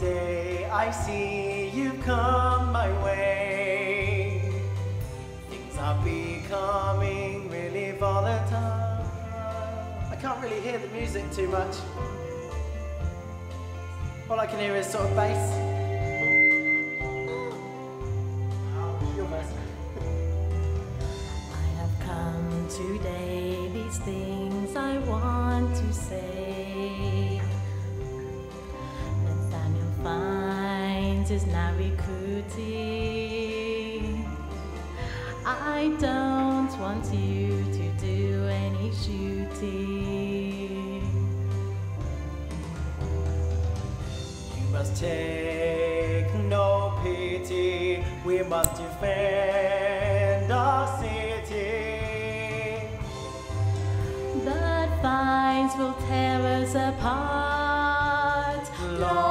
day I see you come my way. Things are becoming really volatile. I can't really hear the music too much. All I can hear is sort of bass. Verse. I have come today, these things I want to say. Is now recruiting. I don't want you to do any shooting. You must take no pity. We must defend our city. The Fiennes will tear us apart long